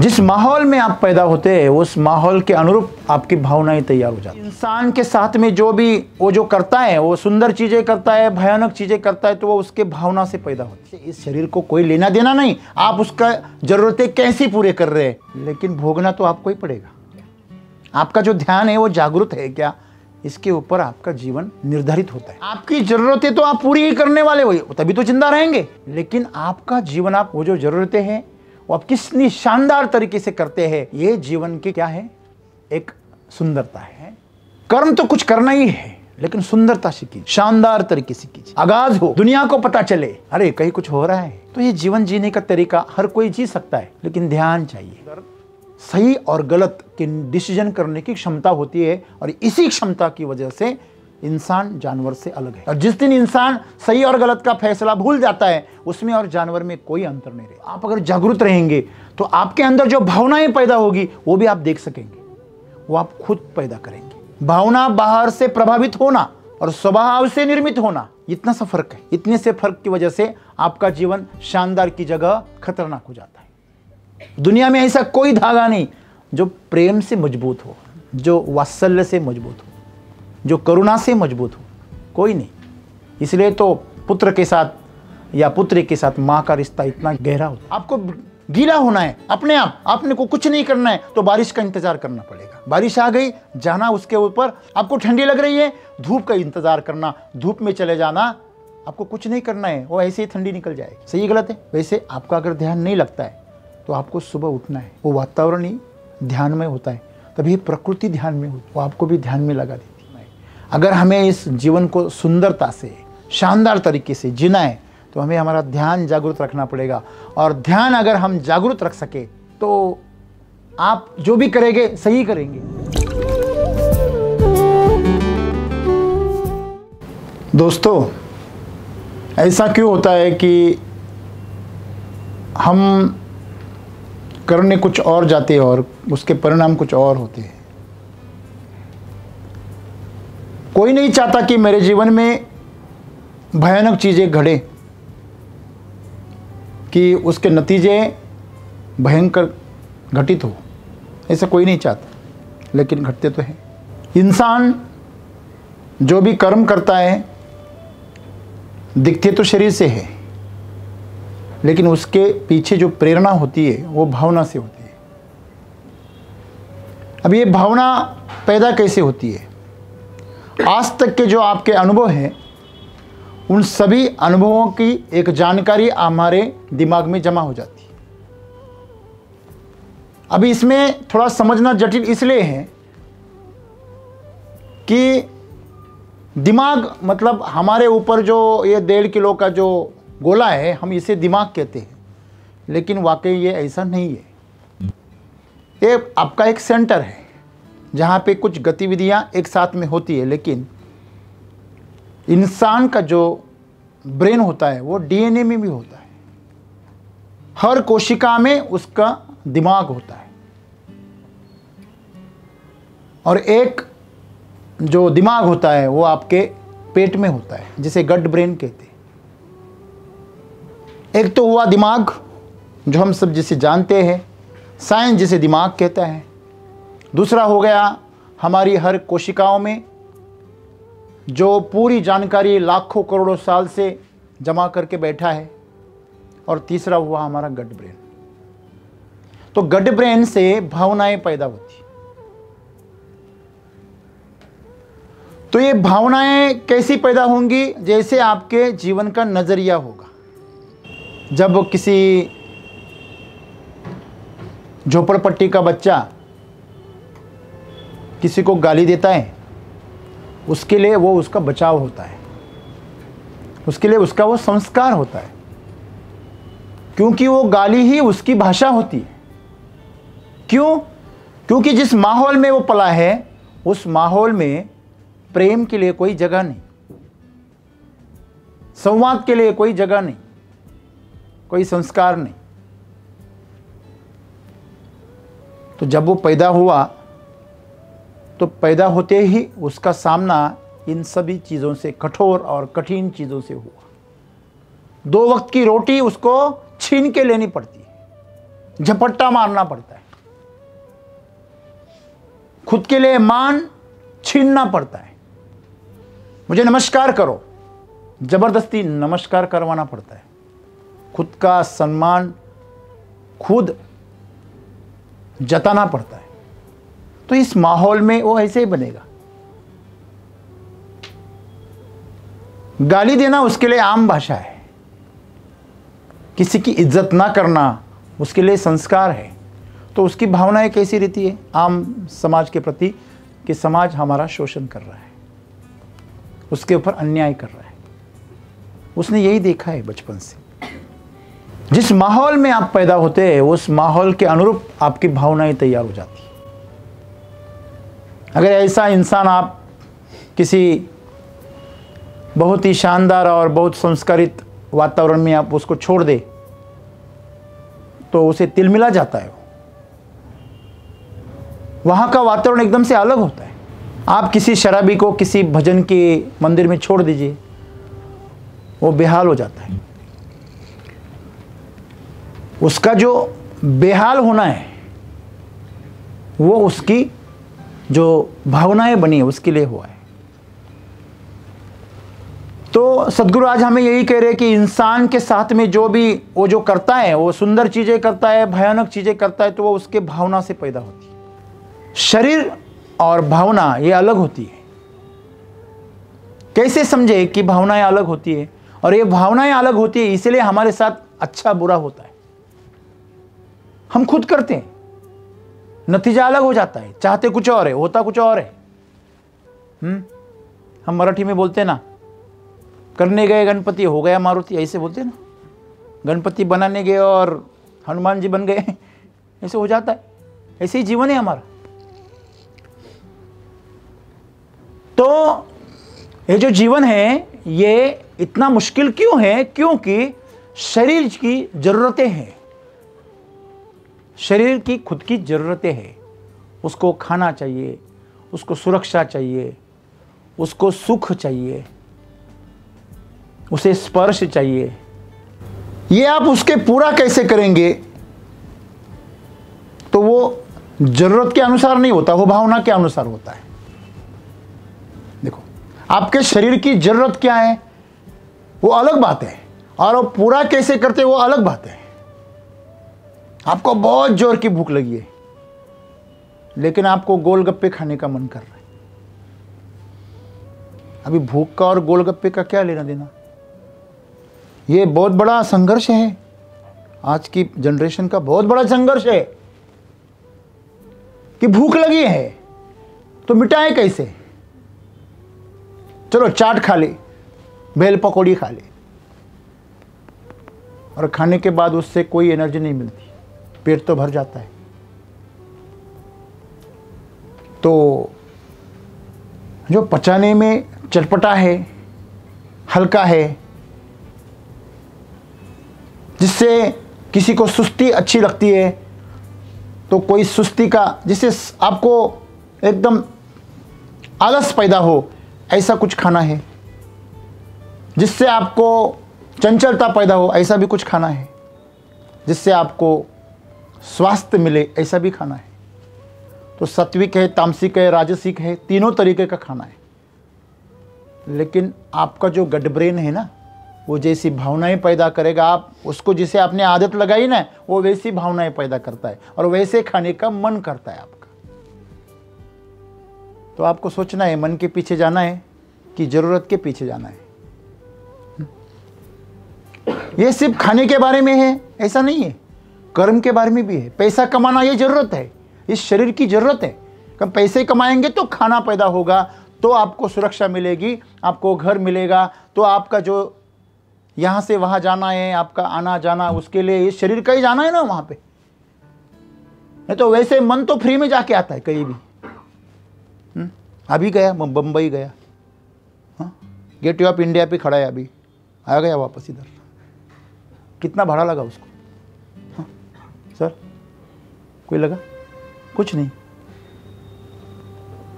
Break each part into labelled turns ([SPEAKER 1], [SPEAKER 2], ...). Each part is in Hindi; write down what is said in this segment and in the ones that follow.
[SPEAKER 1] जिस माहौल में आप पैदा होते हैं, उस माहौल के अनुरूप आपकी भावनाएँ तैयार हो जाती इंसान के साथ में जो भी, वो जो करता है, वो सुंदर चीज़ें करता है, भयानक चीज़ें करता है तो वो उसके भावना से पैदा होती है। इस शरीर को कोई लेना देना नहीं। आप उसका जरूरतें कैसी पूरे कर रहे हैं? लेकिन भोगना तो आपको ही पड़ेगा। आपका जो ध्यान है, वो जागरूक है क्या? इसके ऊपर आपका जीवन निर्धारित होता है। आपकी जरूरतें तो आप पूरी ही करने वाले हो, तभी तो ज़िंदा रहेंगे। लेकिन आपका जीवन, आप वो जो जरूरतें हैं वो आप कितनी शानदार तरीके से करते हैं। ये जीवन की क्या है? एक सुंदरता है। कर्म तो कुछ करना ही है, लेकिन सुंदरता से कीजिए, शानदार तरीके से कीजिए। आगाज़ हो, दुनिया को पता चले, अरे कहीं कुछ हो रहा है। तो ये जीवन जीने का तरीका हर कोई जी सकता है, लेकिन ध्यान चाहिए। सही और गलत की डिसीज़न करने की क्षमता होती है, और इसी क्षमता की वजह से इंसान जानवर से अलग है। और जिस दिन इंसान सही और गलत का फैसला भूल जाता है, उसमें और जानवर में कोई अंतर नहीं रहे आप अगर जागरूक रहेंगे तो आपके अंदर जो भावनाएँ पैदा होगी, वो भी आप देख सकेंगे। वो आप खुद पैदा करेंगे। भावना बाहर से प्रभावित होना और स्वभाव से निर्मित होना, इतना सा फ़र्क है। इतने से फ़र्क की वजह से आपका जीवन शानदार की जगह खतरनाक हो जाता है। दुनिया में ऐसा कोई धागा नहीं जो प्रेम से मज़बूत हो, जो वात्सल्य से मज़बूत हो। जो करुणा से मज़बूत हो। कोई नहीं। इसलिए तो पुत्र के साथ या पुत्री के साथ माँ का रिश्ता इतना गहरा होता आपको गीला होना है, अपने आप। आपने को कुछ नहीं करना है तो बारिश का इंतज़ार करना पड़ेगा। बारिश आ गई, जाना उसके ऊपर। आपको ठंडी लग रही है, धूप का इंतज़ार करना, धूप में चले जाना, आपको कुछ नहीं करना है, वो ऐसे ही ठंडी निकल जाएगी। सही गलत है। वैसे आपका अगर ध्यान नहीं लगता है तो आपको सुबह उठना है। वो वातावरण ही ध्यान में होता है। तभी प्रकृति ध्यान में होती वो आपको भी ध्यान में लगा देती अगर हमें इस जीवन को सुंदरता से, शानदार तरीके से जीना है तो हमें हमारा ध्यान जागरूक रखना पड़ेगा। और ध्यान अगर हम जागरूक रख सके तो आप जो भी करेंगे, सही करेंगे। दोस्तों, ऐसा क्यों होता है कि हम करने कुछ और जाते हैं और उसके परिणाम कुछ और होते हैं? कोई नहीं चाहता कि मेरे जीवन में भयानक चीज़ें घड़े, कि उसके नतीजे भयंकर घटित हो। ऐसा कोई नहीं चाहता, लेकिन घटते तो हैं। इंसान जो भी कर्म करता है, दिखते तो शरीर से है, लेकिन उसके पीछे जो प्रेरणा होती है, वो भावना से होती है। अब ये भावना पैदा कैसे होती है? आज तक के जो आपके अनुभव हैं, उन सभी अनुभवों की एक जानकारी हमारे दिमाग में जमा हो जाती है। अभी इसमें थोड़ा समझना जटिल इसलिए है कि दिमाग मतलब हमारे ऊपर जो ये डेढ़ किलो का जो गोला है, हम इसे दिमाग कहते हैं। लेकिन वाकई ये ऐसा नहीं है। ये आपका एक सेंटर है। जहाँ पे कुछ गतिविधियाँ एक साथ में होती है, लेकिन इंसान का जो ब्रेन होता है, वो डीएनए में भी होता है। हर कोशिका में उसका दिमाग होता है। और एक जो दिमाग होता है, वो आपके पेट में होता है, जिसे गड ब्रेन कहते हैं। एक तो हुआ दिमाग, जो हम सब जिसे जानते हैं, साइंस जिसे दिमाग कहता है दूसरा हो गया हमारी हर कोशिकाओं में, जो पूरी जानकारी लाखों करोड़ों साल से जमा करके बैठा है। और तीसरा हुआ हमारा गट ब्रेन। तो गट ब्रेन से भावनाएँ पैदा होती तो ये भावनाएँ कैसी पैदा होंगी? जैसे आपके जीवन का नज़रिया होगा। जब किसी झोपड़पट्टी का बच्चा किसी को गाली देता है, उसके लिए वो उसका बचाव होता है। उसके लिए उसका वो संस्कार होता है। क्योंकि वो गाली ही उसकी भाषा होती है। क्यों? क्योंकि जिस माहौल में वो पला है, उस माहौल में प्रेम के लिए कोई जगह नहीं। संवाद के लिए कोई जगह नहीं। कोई संस्कार नहीं। तो जब वो पैदा हुआ तो पैदा होते ही उसका सामना इन सभी चीज़ों से कठोर और कठिन चीज़ों से हुआ। दो वक्त की रोटी उसको छीन के लेनी पड़ती है। झपट्टा मारना पड़ता है। खुद के लिए मान छीनना पड़ता है। मुझे नमस्कार करो। ज़बरदस्ती नमस्कार करवाना पड़ता है। खुद का सम्मान खुद जताना पड़ता है। तो इस माहौल में वो ऐसे ही बनेगा। गाली देना उसके लिए आम भाषा है। किसी की इज़्ज़त ना करना उसके लिए संस्कार है। तो उसकी भावनाएँ कैसी रहती है, आम समाज के प्रति कि समाज हमारा शोषण कर रहा है। उसके ऊपर अन्याय कर रहा है। उसने यही देखा है बचपन से। जिस माहौल में आप पैदा होते हैं, उस माहौल के अनुरूप आपकी भावनाएँ तैयार हो जाती है। अगर ऐसा इंसान आप किसी बहुत ही शानदार और बहुत संस्कारित वातावरण में आप उसको छोड़ दे तो उसे तिलमिला जाता है वहाँ का वातावरण एकदम से अलग होता है। आप किसी शराबी को किसी भजन के मंदिर में छोड़ दीजिए, वो बेहाल हो जाता है। उसका जो बेहाल होना है, वो उसकी जो भावनाएँ बनी है, उसके लिए हुआ है। तो सदगुरु आज हमें यही कह रहे हैं कि इंसान के साथ में जो भी वो जो करता है, वो सुंदर चीज़ें करता है, भयानक चीज़ें करता है तो वो उसके भावना से पैदा होती है। शरीर और भावना, ये अलग होती है। कैसे समझे कि भावनाएँ अलग होती है? और ये भावनाएँ अलग होती है, इसलिए हमारे साथ अच्छा बुरा होता है। हम खुद करते हैं। नतीजा अलग हो जाता है। चाहते कुछ और है, होता कुछ और है। हम्म? हम मराठी में बोलते ना, करने गए गणपति, हो गया मारुति, ऐसे बोलते ना। गणपति बनाने गए और हनुमान जी बन गए, ऐसे हो जाता है। ऐसे ही जीवन है हमारा। तो ये जो जीवन है, ये इतना मुश्किल क्यों है? क्योंकि शरीर की ज़रूरतें हैं। शरीर की खुद की ज़रूरतें हैं। उसको खाना चाहिए, उसको सुरक्षा चाहिए, उसको सुख चाहिए, उसे स्पर्श चाहिए। ये आप उसके पूरा कैसे करेंगे? तो वो ज़रूरत के अनुसार नहीं होता, वो भावना के अनुसार होता है। देखो, आपके शरीर की ज़रूरत क्या है? वो अलग बात है। और वो पूरा कैसे करते वो अलग बात है। आपको बहुत ज़ोर की भूख लगी है। लेकिन आपको गोलगप्पे खाने का मन कर रहा है। अभी भूख का और गोलगप्पे का क्या लेना देना? ये बहुत बड़ा संघर्ष है। आज की जनरेशन का बहुत बड़ा संघर्ष है। कि भूख लगी है तो मिटाए कैसे? चलो, चाट खा ले, भेल पकौड़ी खा ले। और खाने के बाद उससे कोई एनर्जी नहीं मिलती। पेट तो भर जाता है। तो जो पचाने में चटपटा है, हल्का है, जिससे किसी को सुस्ती अच्छी लगती है तो कोई सुस्ती का, जिससे आपको एकदम आलस पैदा हो, ऐसा कुछ खाना है। जिससे आपको चंचलता पैदा हो, ऐसा भी कुछ खाना है। जिससे आपको स्वास्थ्य मिले, ऐसा भी खाना है। तो सात्विक है, तामसिक है, राजसिक है, तीनों तरीके का खाना है। लेकिन आपका जो गड ब्रेन है ना, वो जैसी भावनाएँ पैदा करेगा, आप उसको जिसे आपने आदत लगाई ना, वो वैसी भावनाएँ पैदा करता है और वैसे खाने का मन करता है आपका। तो आपको सोचना है, मन के पीछे जाना है कि ज़रूरत के पीछे जाना है। ये सिर्फ़ खाने के बारे में है, ऐसा नहीं है। कर्म के बारे में भी है। पैसा कमाना ये ज़रूरत है, इस शरीर की ज़रूरत है। कम पैसे कमाएँगे तो खाना पैदा होगा तो आपको सुरक्षा मिलेगी, आपको घर मिलेगा तो आपका जो यहाँ से वहाँ जाना है, आपका आना जाना, उसके लिए इस शरीर का ही जाना है ना वहाँ पे। नहीं तो वैसे मन तो फ्री में जाके आता है कहीं भी। हुँ? अभी गया बम्बई गया। हाँ गेट ऑफ़ इंडिया पे खड़ा है अभी। आ गया वापस इधर। कितना भाड़ा लगा उसको? सर, कोई लगा? कुछ नहीं।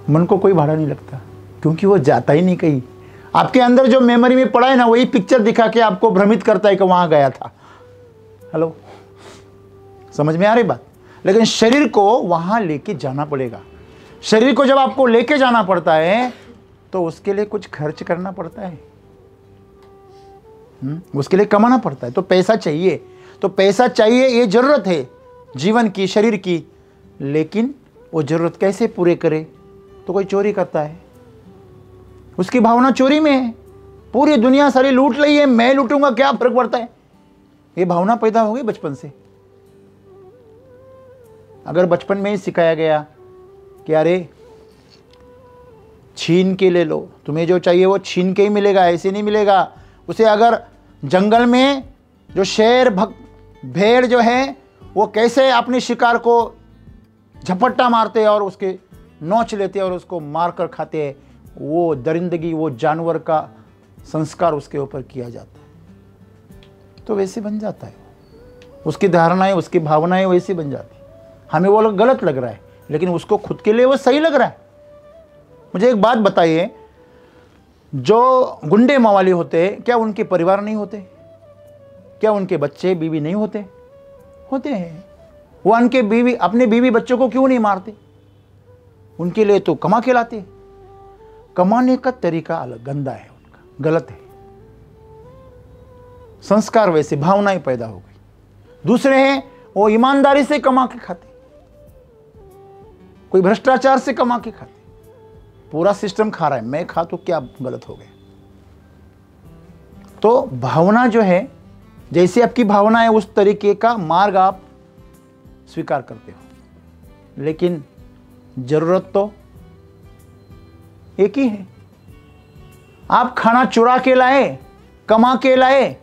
[SPEAKER 1] मन को कोई भाड़ा नहीं लगता, क्योंकि वो जाता ही नहीं कहीं। आपके अंदर जो मेमोरी में पड़ा है ना, वही पिक्चर दिखा के आपको भ्रमित करता है कि वहाँ गया था। हेलो समझ में आ रही बात? लेकिन शरीर को वहाँ लेके जाना पड़ेगा। शरीर को जब आपको लेके जाना पड़ता है तो उसके लिए कुछ खर्च करना पड़ता है। हुँ? उसके लिए कमाना पड़ता है। तो पैसा चाहिए। तो पैसा चाहिए, ये ज़रूरत है, जीवन की, शरीर की, लेकिन वो ज़रूरत कैसे पूरे करे? तो कोई चोरी करता है। उसकी भावना चोरी में है। पूरी दुनिया सारी लूट रही है, मैं लूटूँगा, क्या फ़र्क पड़ता है? ये भावना पैदा हो गई बचपन से। अगर बचपन में ही सिखाया गया कि अरे, छीन के ले लो, तुम्हें जो चाहिए वो छीन के ही मिलेगा, ऐसे नहीं मिलेगा। उसे अगर जंगल में जो शेर भग भेड़ जो है, वो कैसे अपने शिकार को झपट्टा मारते और उसके नोच लेते और उसको मार कर खाते हैं, वो दरिंदगी, वो जानवर का संस्कार उसके ऊपर किया जाता है। तो वैसे बन जाता है उसकी धारणाएँ, उसकी भावनाएँ वैसी बन जाती हमें वो लोग गलत लग रहा है, लेकिन उसको खुद के लिए वो सही लग रहा है। मुझे एक बात बताइए, जो गुंडे मवाली होते क्या उनके परिवार नहीं होते? क्या उनके बच्चे बीवी नहीं होते? होते हैं। वो उनके बीवी, अपने बीवी बच्चों को क्यों नहीं मारते? उनके लिए तो कमा के लाते कमाने का तरीका अलग, गंदा है उनका, गलत है। संस्कार वैसे, भावनाएँ पैदा हो गई। दूसरे हैं, वो ईमानदारी से कमा के खाते। कोई भ्रष्टाचार से कमा के खाते। पूरा सिस्टम खा रहा है, मैं खा तो क्या गलत हो गया? तो भावना जो है जैसे आपकी भावना है, उस तरीके का मार्ग आप स्वीकार करते हो। लेकिन ज़रूरत तो एक ही है। आप खाना चुरा के लाए, कमा के लाए,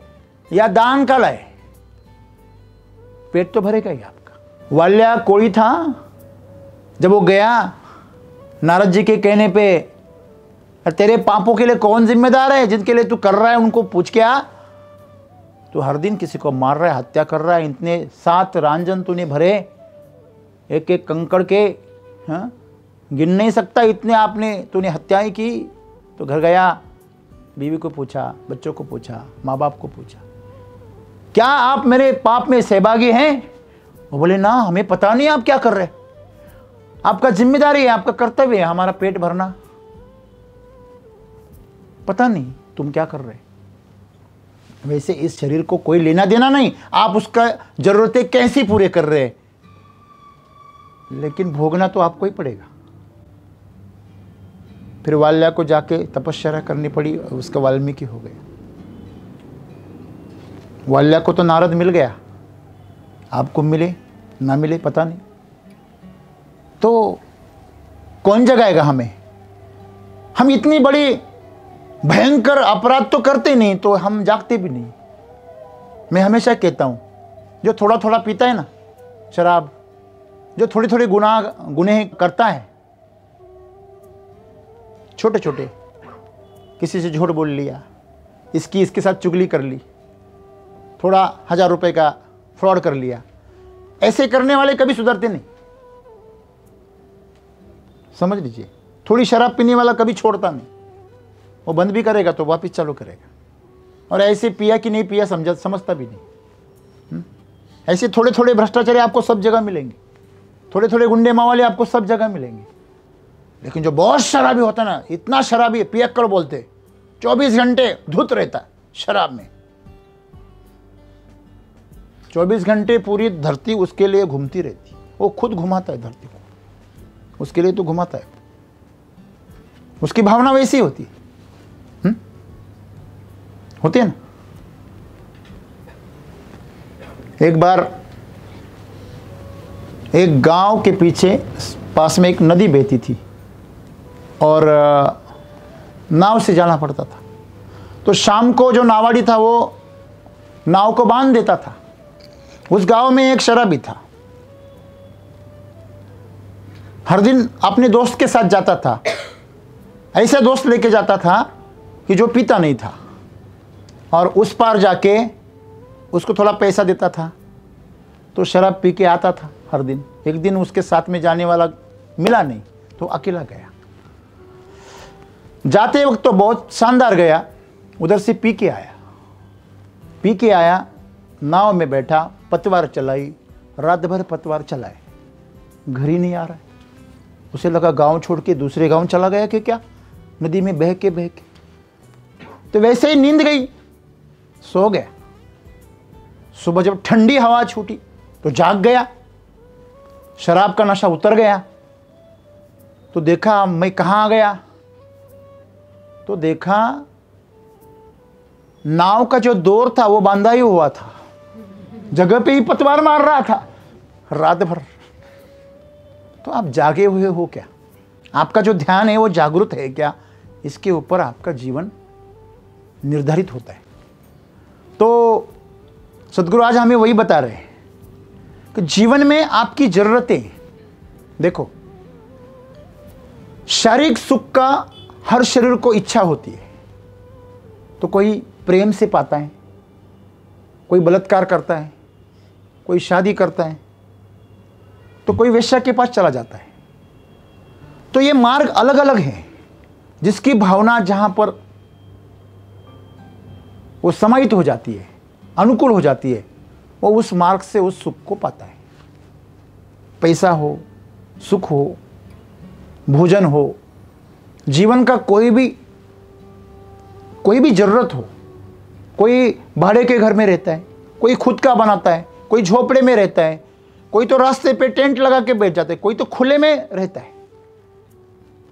[SPEAKER 1] या दान का लाए, पेट तो भरेगा ही आपका। वाल्या कोई था, जब वो गया, नारद जी के कहने पे तेरे पापों के लिए कौन जिम्मेदार है? जिनके लिए तू कर रहा है, उनको पूछ के आ तो हर दिन किसी को मार रहा है, हत्या कर रहा है, इतने सात रांजन तूने भरे एक एक कंकड़ के हाँ गिन नहीं सकता इतने आपने, तूने हत्याएँ की। तो घर गया, बीवी को पूछा, बच्चों को पूछा माँ बाप को पूछा, क्या आप मेरे पाप में सहभागी हैं? वो बोले, ना, हमें पता नहीं आप क्या कर रहे आपका ज़िम्मेदारी है, आपका कर्तव्य है, हमारा पेट भरना। पता नहीं, तुम क्या कर रहे वैसे इस शरीर को कोई लेना देना नहीं। आप उसका जरूरतें कैसी पूरे कर रहे हैं? लेकिन भोगना तो आपको ही पड़ेगा। फिर वाल्या को जाके तपस्या करनी पड़ी उसका वाल्मीकि हो गया। वाल्या को तो नारद मिल गया। आपको मिले, ना मिले पता नहीं। तो कौन जगाएगा हमें? हम इतनी बड़ी भयंकर अपराध तो करते नहीं तो हम जागते भी नहीं। मैं हमेशा कहता हूँ, जो थोड़ा थोड़ा पीता है ना, शराब, जो थोड़ी थोड़ी गुनाह गुनेह करता है छोटे छोटे किसी से झूठ बोल लिया, इसकी, इसके साथ चुगली कर ली, थोड़ा हज़ार रुपए का फ्रॉड कर लिया, ऐसे करने वाले कभी सुधरते नहीं। समझ लीजिए, थोड़ी शराब पीने वाला कभी छोड़ता नहीं। वो बंद भी करेगा तो वापस चालू करेगा। और ऐसे पिया कि नहीं पिया समझ, समझता भी नहीं। ऐसे थोड़े थोड़े भ्रष्टाचारी आपको सब जगह मिलेंगे। थोड़े थोड़े गुंडे मावाले आपको सब जगह मिलेंगे। लेकिन जो बहुत शराबी होता ना, इतना शराबी पियक्कड़ बोलते। चौबीस घंटे धुत रहता शराब में। चौबीस घंटे पूरी धरती उसके लिए घूमती रहती। वो खुद घुमाता है धरती को। उसके लिए तो घुमाता है। उसकी भावना वैसी होती हुँ? होती है ना? एक बार एक गाँव के पीछे पास में एक नदी बहती थी और नाव से जाना पड़ता था। तो शाम को जो नावाड़ी था वो नाव को बाँध देता था। उस गाँव में एक शराबी था। हर दिन अपने दोस्त के साथ जाता था। ऐसा दोस्त लेके जाता था कि जो पीता नहीं था। और उस पार जाके उसको थोड़ा पैसा देता था। तो शराब पी के आता था हर दिन। एक दिन उसके साथ में जाने वाला मिला नहीं तो अकेला गया। जाते वक्त तो बहुत शानदार गया, उधर से पी के आया। पी के आया, नाव में बैठा, पतवार चलाई रात भर पतवार चलाए। घर ही नहीं आ रहा है। उसे लगा गाँव छोड़ के दूसरे गाँव चला गया कि क्या? नदी में बह के बह के। तो वैसे ही नींद गई। सो गया सुबह जब ठंडी हवा छूटी तो जाग गया। शराब का नशा उतर गया। तो देखा, मैं कहाँ आ गया? तो देखा, नाव का जो दौर था, वो बांधा ही हुआ था। जगह पे ही पतवार मार रहा था, रात भर। तो आप जागे हुए हो क्या? आपका जो ध्यान है, वो जागरूक है क्या? इसके ऊपर आपका जीवन निर्धारित होता है। तो सदगुरु आज हमें वही बता रहे हैं कि जीवन में आपकी ज़रूरतें, देखो, शारीरिक सुख का हर शरीर को इच्छा होती है। तो कोई प्रेम से पाता है, कोई बलात्कार करता है, कोई शादी करता है तो कोई वेश्या के पास चला जाता है। तो ये मार्ग अलग अलग हैं, जिसकी भावना जहाँ पर वो समाहित हो जाती है, अनुकूल हो जाती है, वो उस मार्ग से उस सुख को पाता है। पैसा हो, सुख हो, भोजन हो, जीवन का कोई भी कोई भी ज़रूरत हो, कोई भाड़े के घर में रहता है, कोई खुद का बनाता है, कोई झोपड़े में रहता है, कोई तो रास्ते पे टेंट लगा के बैठ जाता है, कोई तो खुले में रहता है।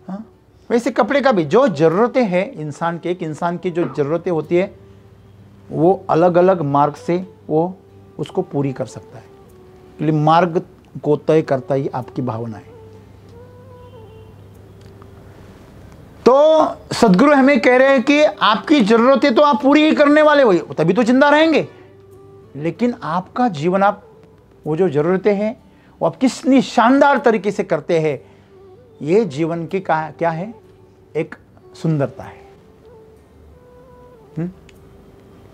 [SPEAKER 1] हाँ? वैसे कपड़े का भी जो ज़रूरतें हैं, इंसान के, एक इंसान की जो ज़रूरतें होती है वो अलग अलग मार्ग से वो उसको पूरी कर सकता है। इसलिए मार्ग को तय करता ही आपकी भावना है। तो सदगुरु हमें कह रहे हैं कि आपकी ज़रूरतें तो आप पूरी ही करने वाले वही तभी तो ज़िंदा रहेंगे। लेकिन आपका जीवन, आप वो जो ज़रूरतें हैं, वो आप कितनी शानदार तरीके से करते हैं, ये जीवन की क्या है? एक सुंदरता है हुँ?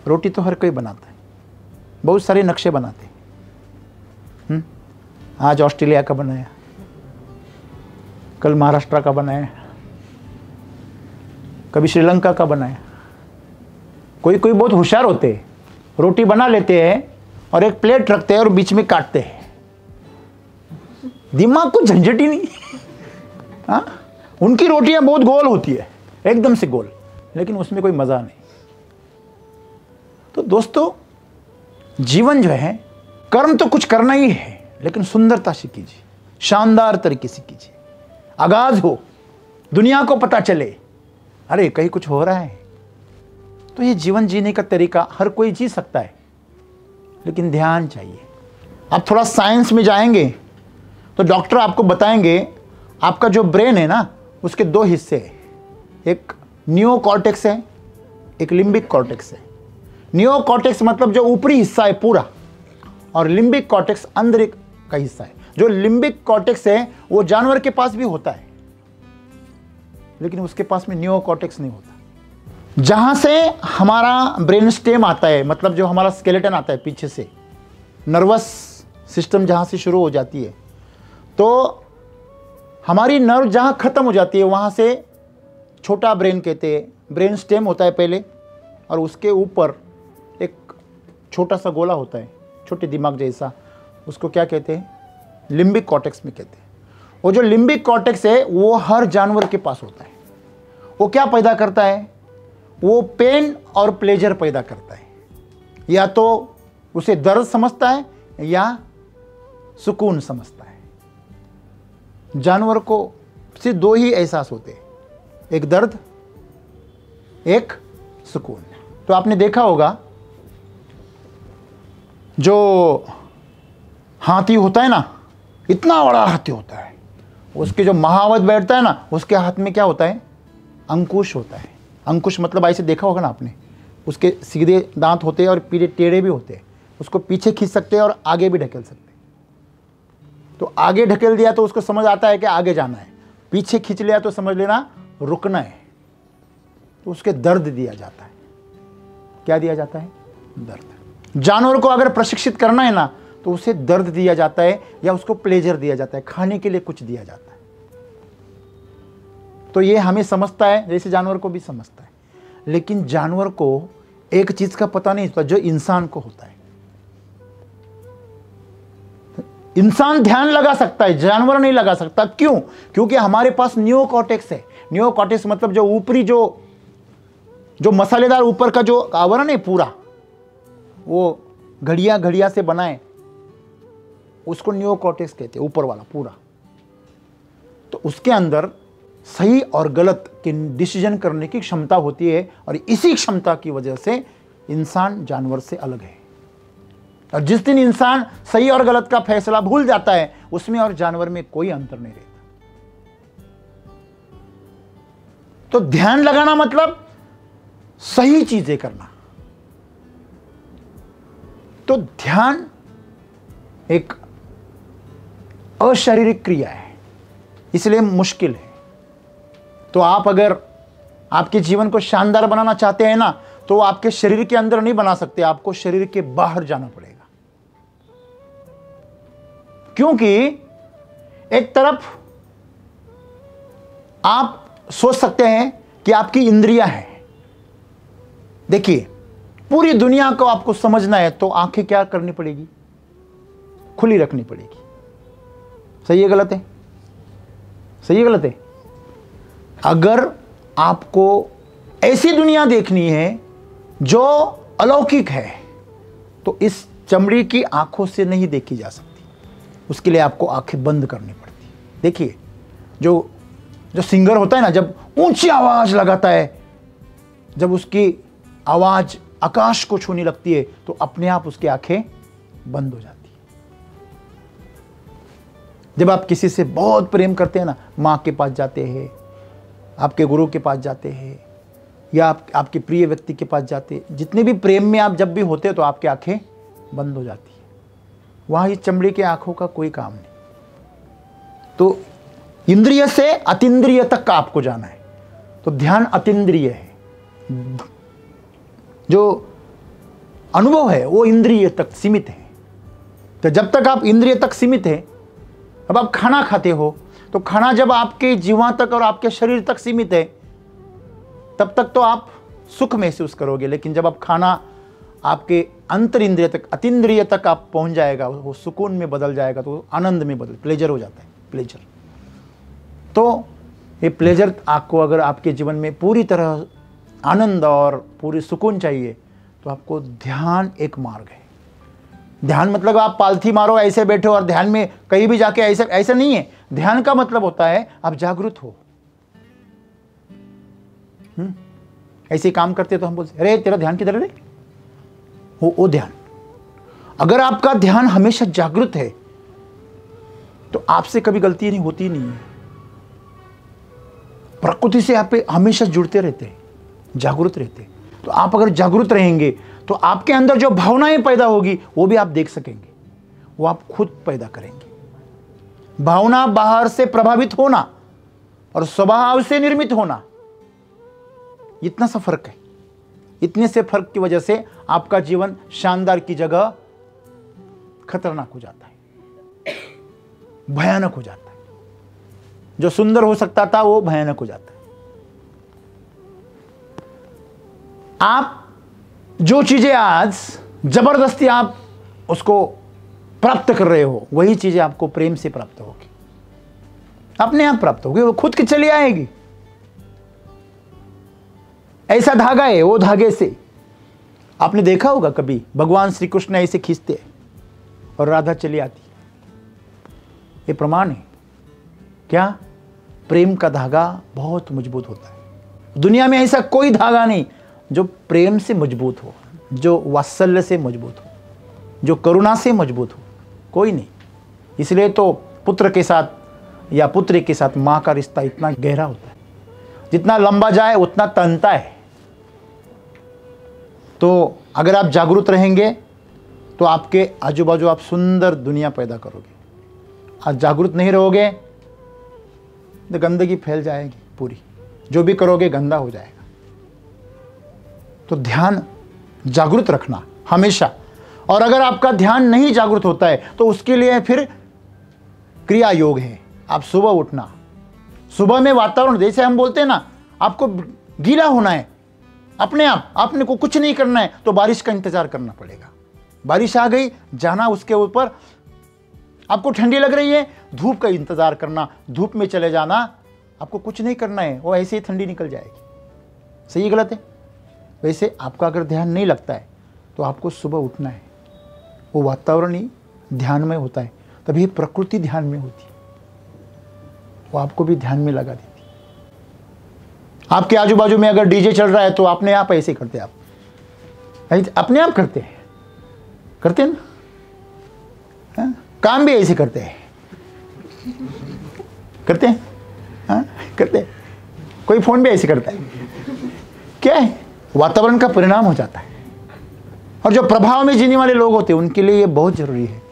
[SPEAKER 1] रोटी तो हर कोई बनाता है। बहुत सारे नक्शे बनाते हैं। आज ऑस्ट्रेलिया का बनाया। कल महाराष्ट्र का बनाया। कभी श्रीलंका का बनाया। कोई कोई बहुत होशियार होते हैं। रोटी बना लेते हैं और एक प्लेट रखते हैं और बीच में काटते हैं। दिमाग को झंझट ही नहीं। हाँ? उनकी रोटियाँ बहुत गोल होती है। एकदम से गोल। लेकिन उसमें कोई मज़ा नहीं। तो दोस्तों, जीवन जो है, कर्म तो कुछ करना ही है, लेकिन सुंदरता से कीजिए, शानदार तरीके से कीजिए। आगाज़ हो, दुनिया को पता चले, अरे, कहीं कुछ हो रहा है। तो ये जीवन जीने का तरीका हर कोई जी सकता है, लेकिन ध्यान चाहिए। आप थोड़ा साइंस में जाएँगे तो डॉक्टर आपको बताएँगे, आपका जो ब्रेन है ना, उसके दो हिस्से हैं। एक न्यू कॉर्टेक्स है, एक लिम्बिक कॉर्टेक्स है। न्यू कॉर्टेक्स मतलब जो ऊपरी हिस्सा है पूरा, और लिम्बिक कॉर्टेक्स अंदर का हिस्सा है। जो लिम्बिक कॉर्टेक्स है, वो जानवर के पास भी होता है, लेकिन उसके पास में न्यू कॉर्टेक्स नहीं होता। जहाँ से हमारा ब्रेन स्टेम आता है मतलब जो हमारा स्केलेटन आता है पीछे से नर्वस सिस्टम जहाँ से शुरू हो जाती है तो हमारी नर्व जहाँ ख़त्म हो जाती है, वहाँ से छोटा ब्रेन कहते हैं। ब्रेन स्टेम होता है पहले, और उसके ऊपर छोटा सा गोला होता है, छोटे दिमाग जैसा, उसको क्या कहते हैं? लिम्बिक कॉटेक्स में कहते हैं। वो जो लिम्बिक कॉटेक्स है, वो हर जानवर के पास होता है। वो क्या पैदा करता है? वो पेन और प्लेजर पैदा करता है। या तो उसे दर्द समझता है, या सुकून समझता है। जानवर को सिर्फ़ दो ही एहसास होते हैं। एक दर्द, एक सुकून। तो आपने देखा होगा जो हाथी होता है ना, इतना बड़ा हाथी होता है। उसके जो महावत बैठता है ना, उसके हाथ में क्या होता है? अंकुश होता है। अंकुश मतलब ऐसे देखा होगा ना आपने? उसके सीधे दांत होते हैं और पीड़े टेढ़े भी होते हैं। उसको पीछे खींच सकते हैं और आगे भी ढकेल सकते हैं। तो आगे ढकेल दिया तो उसको समझ आता है कि आगे जाना है। पीछे खींच लिया तो समझ लेना रुकना है। तो उसके दर्द दिया जाता है। क्या दिया जाता है? दर्द। जानवर को अगर प्रशिक्षित करना है ना तो उसे दर्द दिया जाता है या उसको प्लेजर दिया जाता है, खाने के लिए कुछ दिया जाता है। तो ये हमें समझता है, जैसे जानवर को भी समझता है। लेकिन जानवर को एक चीज़ का पता नहीं होता, जो इंसान को होता है। इंसान ध्यान लगा सकता है, जानवर नहीं लगा सकता। क्यों? क्योंकि हमारे पास न्यू कॉटेक्स है। न्यू कॉटेक्स मतलब जो ऊपरी जो जो मसालेदार ऊपर का जो आवरण है पूरा वो घड़िया घड़िया से बनाए, उसको न्यू कॉटेक्स कहते हैं, ऊपर वाला, पूरा। तो उसके अंदर सही और गलत के डिसीज़न करने की क्षमता होती है और इसी क्षमता की वजह से इंसान जानवर से अलग है। और जिस दिन इंसान सही और गलत का फैसला भूल जाता है, उसमें और जानवर में कोई अंतर नहीं रहता। तो ध्यान लगाना मतलब सही चीज़ें करना। तो ध्यान एक अशारीरिक क्रिया है, इसलिए मुश्किल है। तो आप अगर आपके जीवन को शानदार बनाना चाहते हैं ना तो आपके शरीर के अंदर नहीं बना सकते, आपको शरीर के बाहर जाना पड़ेगा। क्योंकि एक तरफ़ आप सोच सकते हैं कि आपकी इंद्रिया है। देखिए पूरी दुनिया को आपको समझना है तो आँखें क्या करनी पड़ेगी? खुली रखनी पड़ेगी। सही है, गलत है? सही है, गलत है? अगर आपको ऐसी दुनिया देखनी है जो अलौकिक है तो इस चमड़ी की आँखों से नहीं देखी जा सकती। उसके लिए आपको आँखें बंद करनी पड़ती। देखिए, जो जो सिंगर होता है ना, जब ऊँची आवाज़ लगाता है, जब उसकी आवाज़ आकाश को छूने लगती है तो अपने आप उसकी आँखें बंद हो जाती है। जब आप किसी से बहुत प्रेम करते हैं ना, माँ के पास जाते हैं, आपके गुरु के पास जाते हैं, या आप, आपके प्रिय व्यक्ति के पास जाते जितने भी प्रेम में आप जब भी होते हैं तो आपकी आँखें बंद हो जाती है। वहाँ इस चमड़ी की आँखों का कोई काम नहीं। तो इंद्रिय से अतिद्रिय तक का आपको जाना है। तो ध्यान अतिद्रिय है। जो अनुभव है, वो इंद्रिय तक सीमित है। तो जब तक आप इंद्रिय तक सीमित है, अब आप खाना खाते हो तो खाना जब आपके जीवा तक और आपके शरीर तक सीमित है, तब तक तो आप सुख महसूस करोगे, लेकिन जब आप खाना आपके अंतर इंद्रिय तक, अतिद्रिय तक आप पहुँच जाएगा, वो सुकून में बदल जाएगा तो आनंद में बदल प्लेजर हो जाता है प्लेजर तो ये प्लेजर आपको अगर आपके जीवन में पूरी तरह आनंद और पूरी सुकून चाहिए तो आपको ध्यान एक मार्ग है। ध्यान मतलब आप पालथी मारो, ऐसे बैठो और ध्यान में कहीं भी जाके ऐसे, ऐसा नहीं है। ध्यान का मतलब होता है आप जागरूक हो। हम्म? ऐसे काम करते तो हम बोलते अरे, तेरा ध्यान किधर है वो वो ध्यान। अगर आपका ध्यान हमेशा जागृत है तो आपसे कभी गलती नहीं, होती नहीं है। प्रकृति से आप हमेशा जुड़ते रहते हैं। जागरूक रहते हैं। तो आप अगर जागरूक रहेंगे तो आपके अंदर जो भावनाएँ पैदा होगी, वो भी आप देख सकेंगे। वो आप खुद पैदा करेंगे। भावना बाहर से प्रभावित होना और स्वभाव से निर्मित होना, इतना सा फ़र्क है। इतने से फ़र्क की वजह से आपका जीवन शानदार की जगह खतरनाक हो जाता है। भयानक हो जाता है। जो सुंदर हो सकता था, वो भयानक हो जाता है। आप जो चीज़ें आज ज़बरदस्ती आप उसको प्राप्त कर रहे हो, वही चीज़ें आपको प्रेम से प्राप्त होगी। अपने आप प्राप्त होगी, वो खुद की चली आएगी। ऐसा धागा है, वो धागे से। आपने देखा होगा कभी, भगवान श्री कृष्ण ऐसे खींचते और राधा चली आती ये प्रमाण है। क्या? प्रेम का धागा बहुत मज़बूत होता है। दुनिया में ऐसा कोई धागा नहीं जो प्रेम से मज़बूत हो, जो वात्सल्य से मज़बूत हो, जो करुणा से मज़बूत हो, कोई नहीं। इसलिए तो पुत्र के साथ या पुत्री के साथ माँ का रिश्ता इतना गहरा होता है। जितना लंबा जाए, उतना तनता है। तो अगर आप जागरूक रहेंगे तो आपके आजू बाजू आप सुंदर दुनिया पैदा करोगे। आज जागरूक नहीं रहोगे तो गंदगी फैल जाएगी पूरी। जो भी करोगे, गंदा हो जाएगा। तो ध्यान जागरूक रखना, हमेशा। और अगर आपका ध्यान नहीं जागृत होता है तो उसके लिए फिर क्रिया योग है। आप सुबह उठना। सुबह में वातावरण, जैसे हम बोलते हैं ना, आपको गीला होना है। अपने आप आपने को कुछ नहीं करना है तो बारिश का इंतज़ार करना पड़ेगा। बारिश आ गई, जाना उसके ऊपर। आपको ठंडी लग रही है, धूप का इंतज़ार करना, धूप में चले जाना। आपको कुछ नहीं करना है, वो ऐसे ही ठंडी निकल जाएगी। सही गलत है? वैसे आपका अगर ध्यान नहीं लगता है तो आपको सुबह उठना है। वो वातावरण ही ध्यान में होता है। तभी प्रकृति ध्यान में होती है। वो आपको भी ध्यान में लगा देती आपके आजू बाजू में अगर डीजे चल रहा है तो अपने आप ऐसे करते आप। अपने आप करते हैं। करते हैं ना? हा? काम भी ऐसे करते हैं। करते हैं? हाँ? करते हैं। कोई फ़ोन भी ऐसे करता है। क्या है? वातावरण का परिणाम हो जाता है। और जो प्रभाव में जीने वाले लोग होते हैं, उनके लिए ये बहुत ज़रूरी है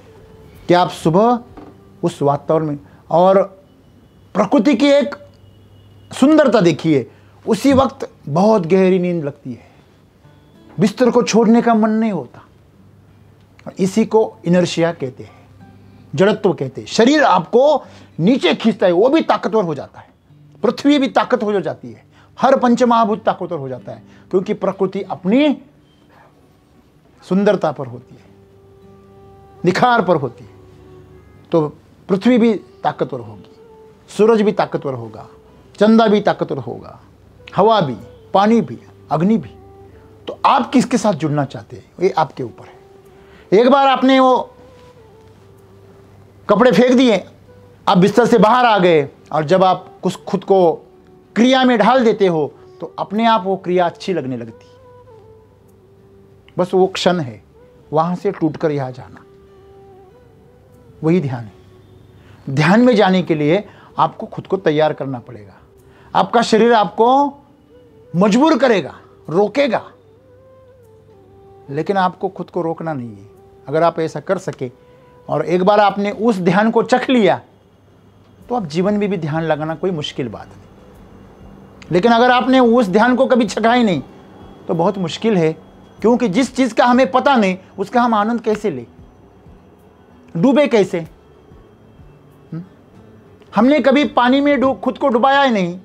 [SPEAKER 1] कि आप सुबह उस वातावरण में और प्रकृति की एक सुंदरता देखिए। उसी वक्त बहुत गहरी नींद लगती है। बिस्तर को छोड़ने का मन नहीं होता। इसी को इनर्शिया कहते हैं, जड़त्व कहते हैं। शरीर आपको नीचे खींचता है, वो भी ताकतवर हो जाता है। पृथ्वी भी ताकतवर हो जाती है। हर पंचमहाभूत ताकतवर हो जाता है, क्योंकि प्रकृति अपनी सुंदरता पर होती है, निखार पर होती है। तो पृथ्वी भी ताकतवर होगी, सूरज भी ताकतवर होगा, चंदा भी ताकतवर होगा, हवा भी, पानी भी, अग्नि भी। तो आप किसके साथ जुड़ना चाहते हैं? ये आपके ऊपर है। एक बार आपने वो कपड़े फेंक दिए, आप बिस्तर से बाहर आ गए और जब आप कुछ खुद को क्रिया में ढाल देते हो तो अपने आप वो क्रिया अच्छी लगने लगती। बस वो क्षण है, वहाँ से टूटकर यहाँ जाना। वही ध्यान है। ध्यान में जाने के लिए आपको खुद को तैयार करना पड़ेगा। आपका शरीर आपको मजबूर करेगा, रोकेगा। लेकिन आपको खुद को रोकना नहीं है। अगर आप ऐसा कर सके और एक बार आपने उस ध्यान को चख लिया तो आप जीवन में भी ध्यान लगाना कोई मुश्किल बात नहीं। लेकिन अगर आपने उस ध्यान को कभी छका नहीं तो बहुत मुश्किल है, क्योंकि जिस चीज़ का हमें पता नहीं, उसका हम आनंद कैसे ले? डूबे कैसे? हुँ? हमने कभी पानी में खुद को डुबाया ही नहीं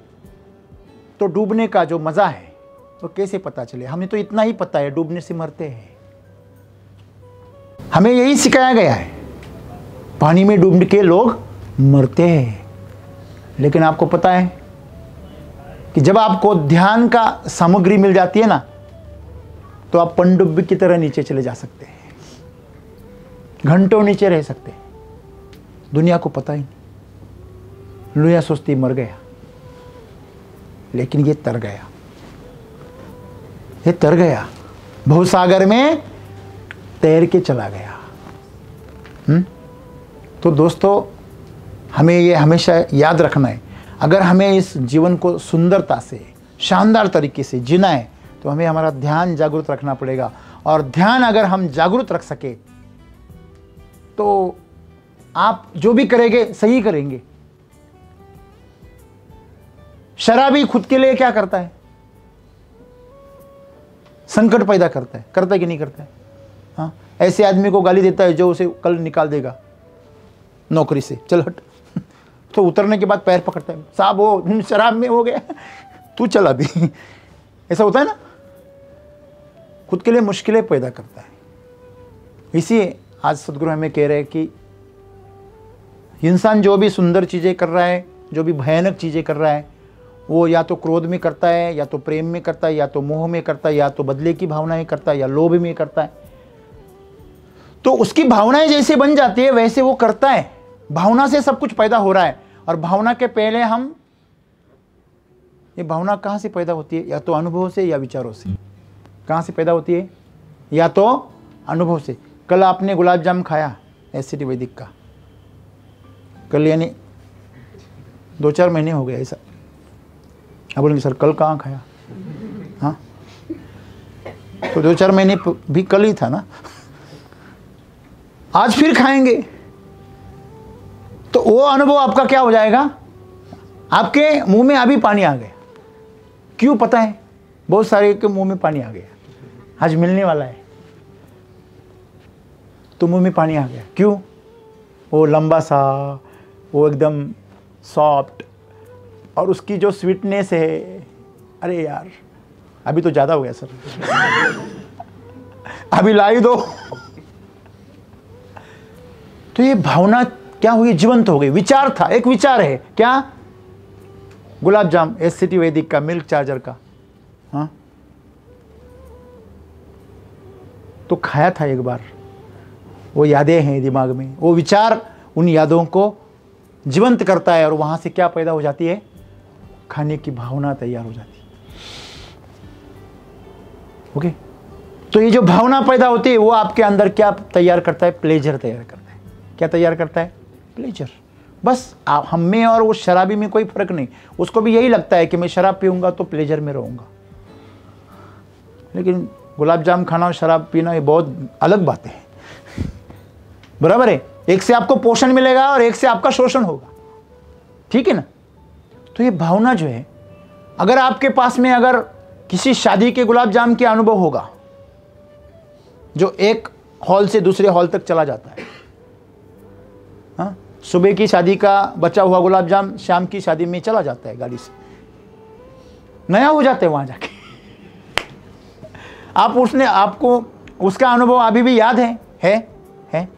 [SPEAKER 1] तो डूबने का जो मज़ा है, वो तो कैसे पता चले? हमें तो इतना ही पता है, डूबने से मरते हैं। हमें यही सिखाया गया है, पानी में डूब के लोग मरते हैं। लेकिन आपको पता है कि जब आपको ध्यान का सामग्री मिल जाती है ना तो आप पनडुब्बी की तरह नीचे चले जा सकते हैं। घंटों नीचे रह सकते हैं। दुनिया को पता ही नहीं। लुया सोचती मर गया। लेकिन ये तर गया। ये तर गया। भूसागर में तैर के चला गया। हुँ? तो दोस्तों, हमें ये हमेशा याद रखना है अगर हमें इस जीवन को सुंदरता से, शानदार तरीके से जीना है तो हमें हमारा ध्यान जागरूक रखना पड़ेगा। और ध्यान अगर हम जागरूक रख सके तो आप जो भी करेंगे, सही करेंगे। शराबी खुद के लिए क्या करता है? संकट पैदा करता है। करता है कि नहीं करता है? हाँ ऐसे आदमी को गाली देता है जो उसे कल निकाल देगा। नौकरी से। चल हट। तो उतरने के बाद पैर पकड़ता है। साहब, वो शराब में हो गया। तू चला अभी। ऐसा होता है ना? खुद के लिए मुश्किलें पैदा करता है। इसी आज सदगुरु हमें कह रहे हैं कि इंसान जो भी सुंदर चीज़ें कर रहा है, जो भी भयानक चीज़ें कर रहा है, वो या तो क्रोध में करता है, या तो प्रेम में करता है, या तो मोह में करता है, या तो बदले की भावनाएँ करता है, या लोभ में करता है। तो उसकी भावनाएँ जैसे बन जाती है, वैसे वो करता है। भावना से सब कुछ पैदा हो रहा है। और भावना के पहले हम, ये भावना कहाँ से पैदा होती है? या तो अनुभव से या विचारों से। कहाँ से पैदा होती है? या तो अनुभव से। कल आपने गुलाब जामुन खाया एसिडी वैदिक का। कल यानी दो चार महीने हो गए ऐसा। अब बोलेंगे, सर, कल कहाँ खाया? हाँ? तो दो चार महीने भी कल ही था ना? आज फिर खाएँगे। तो वो अनुभव आपका क्या हो जाएगा? आपके मुँह में अभी पानी आ गया। क्यों पता है? बहुत सारे के मुँह में पानी आ गया। आज मिलने वाला है। तो मुँह में पानी आ गया। क्यों? वो लंबा सा, वो एकदम सॉफ्ट और उसकी जो स्वीटनेस है, अरे यार, अभी तो ज़्यादा हो गया सर। अभी लाई दो। तो ये भावना क्या हुई? जीवंत हो गई। विचार था, एक विचार है। क्या? गुलाब जाम एस सिटी वैदिक का मिल्क चार्जर का। हाँ? तो खाया था एक बार। वो यादें हैं दिमाग में। वो विचार उन यादों को जीवंत करता है और वहाँ से क्या पैदा हो जाती है? खाने की भावना तैयार हो जाती है। ओके तो ये जो भावना पैदा होती है, वो आपके अंदर क्या तैयार करता है? प्लेजर तैयार करता है। क्या तैयार करता है? प्लेजर बस आप हम में और उस शराबी में कोई फ़र्क नहीं। उसको भी यही लगता है कि मैं शराब पीऊँगा तो प्लेजर में रहूँगा। लेकिन गुलाब जाम खाना और शराब पीना ये बहुत अलग बातें हैं। बराबर है? एक से आपको पोषण मिलेगा और एक से आपका शोषण होगा। ठीक है ना? तो ये भावना जो है, अगर आपके पास में अगर किसी शादी के गुलाब जाम के अनुभव होगा, जो एक हॉल से दूसरे हॉल तक चला जाता है हाँ? सुबह की शादी का बचा हुआ गुलाब जाम शाम की शादी में चला जाता है गाड़ी से। नया हो जाता है वहाँ जाके। आप उसने आपको उसका अनुभव अभी भी याद है? है? है?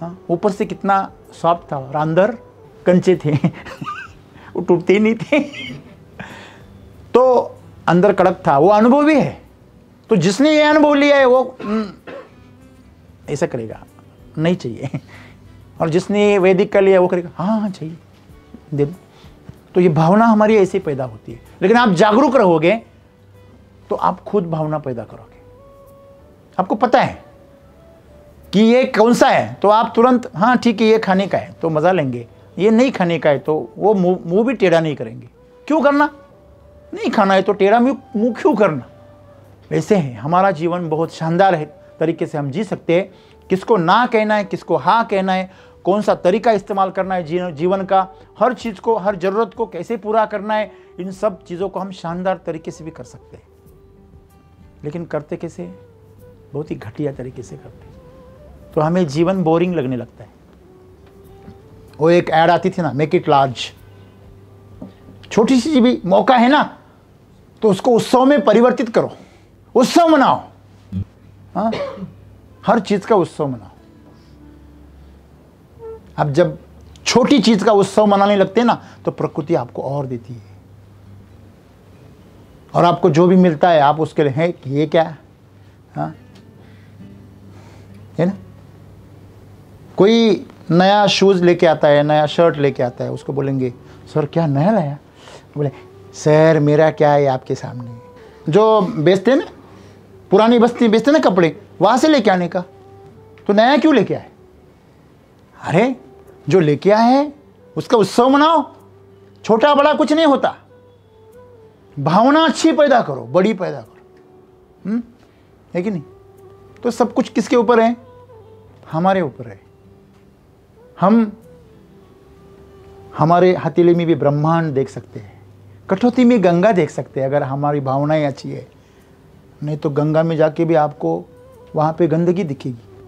[SPEAKER 1] हाँ ऊपर से कितना सॉफ्ट था। और अंदर कंचे थे। वो टूटते नहीं थे। तो अंदर कड़क था। वो अनुभव भी है। तो जिसने ये अनुभव लिया है वो हम्म, ऐसा करेगा। नहीं चाहिए। और जिसने वैदिक का लिया, वो करेगा हाँ हाँ चाहिए। दे दो तो ये भावना हमारी ऐसे पैदा होती है। लेकिन आप जागरूक रहोगे तो आप खुद भावना पैदा करोगे। आपको पता है कि ये कौन सा है? तो आप तुरंत हाँ ठीक है, ये खाने का है तो मज़ा लेंगे। ये नहीं खाने का है तो वो मुँह भी टेढ़ा नहीं करेंगे। क्यों करना? नहीं खाना है तो टेढ़ा मुँह क्यों करना? वैसे है, हमारा जीवन बहुत शानदार है तरीके से हम जी सकते हैं। किसको ना कहना है, किसको हाँ कहना है कौन सा तरीका इस्तेमाल करना है जीवन का, हर चीज़ को, हर ज़रूरत को कैसे पूरा करना है, इन सब चीज़ों को हम शानदार तरीके से भी कर सकते हैं। लेकिन करते कैसे बहुत ही घटिया तरीके से करते तो हमें जीवन बोरिंग लगने लगता है। वो एक ऐड आती थी ना मेक इट लार्ज छोटी सी भी मौका है ना तो उसको उत्सव में परिवर्तित करो। उत्सव मनाओ। हाँ? हर चीज़ का उत्सव मनाओ। अब जब छोटी चीज़ का उत्सव मनाने लगते हैं ना तो प्रकृति आपको और देती है। और आपको जो भी मिलता है, आप उसके लिए, है कि ये क्या है? हाँ? है ना? कोई नया शूज़ लेके आता है, नया शर्ट लेके आता है, उसको बोलेंगे, सर, क्या नया लाया? बोले, सर, मेरा क्या है आपके सामने? जो बेचते ना, पुरानी बस्ती बेचते ना कपड़े, वहाँ से लेके आने का तो नया क्यों लेके आए? अरे जो लेके आए हैं, उसका उत्सव मनाओ। छोटा बड़ा कुछ नहीं होता। भावना अच्छी पैदा करो, बड़ी पैदा करो। हुँ? है कि नहीं? तो सब कुछ किसके ऊपर है? हमारे ऊपर है। हम हमारे हथेली में भी ब्रह्मांड देख सकते हैं। कठौती में गंगा देख सकते हैं, अगर हमारी भावनाएँ अच्छी है। नहीं तो गंगा में जाके भी आपको वहाँ पे गंदगी दिखेगी।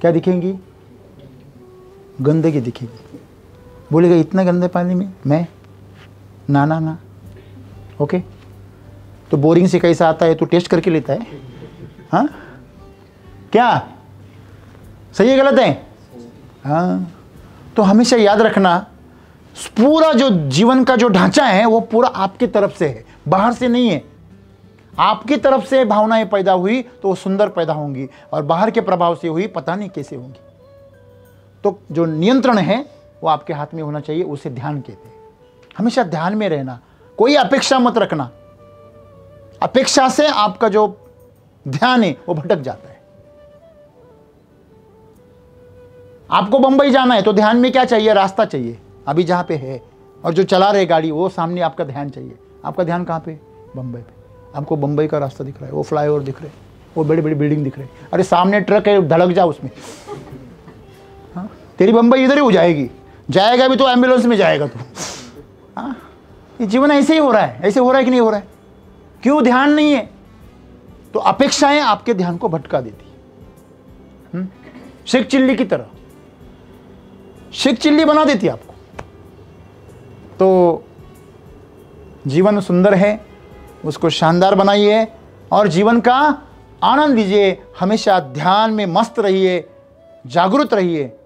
[SPEAKER 1] क्या दिखेंगी? गंदगी दिखेगी। बोलेगा, इतना गंदे पानी में मैं ना ना। ना ओके तो बोरिंग से कैसा आता है? तो टेस्ट करके लेता है। हाँ? क्या? सही है, गलत है? हाँ। तो हमेशा याद रखना, पूरा जो जीवन का जो ढांचा है, वो पूरा आपकी तरफ़ से है। बाहर से नहीं है। आपकी तरफ़ से भावनाएँ पैदा हुई तो वो सुंदर पैदा होंगी। और बाहर के प्रभाव से हुई, पता नहीं कैसे होंगी। तो जो नियंत्रण है, वो आपके हाथ में होना चाहिए, उसे ध्यान कहते हैं। हमेशा ध्यान में रहना, कोई अपेक्षा मत रखना। अपेक्षा से आपका जो ध्यान है, वो भटक जाता है। आपको बंबई जाना है तो ध्यान में क्या चाहिए? रास्ता चाहिए। अभी जहाँ पे है, और जो चला रहे गाड़ी, वो सामने आपका ध्यान चाहिए। आपका ध्यान कहाँ पे? बंबई पे। आपको बंबई का रास्ता दिख रहा है, वो फ्लाईओवर दिख रहे वो बड़ी बड़ी बिल्डिंग दिख रही अरे सामने ट्रक है, धड़क जाओ उसमें। हाँ तेरी बंबई इधर ही हो जाएगी। जाएगा भी तो एंबुलेंस में जाएगा तू। हाँ? ये जीवन ऐसे ही हो रहा है, ऐसे हो रहा है कि नहीं हो रहा है? क्यों? ध्यान नहीं है। तो अपेक्षाएँ आपके ध्यान को भटका देती शेख चिल्ली की तरह। शेख चिल्ली बना देती आपको। तो जीवन सुंदर है, उसको शानदार बनाइए और जीवन का आनंद लीजिए। हमेशा ध्यान में मस्त रहिए, जागरूक रहिए।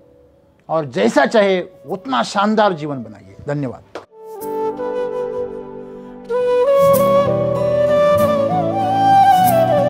[SPEAKER 1] और जैसा चाहे उतना शानदार जीवन बनाइए। धन्यवाद।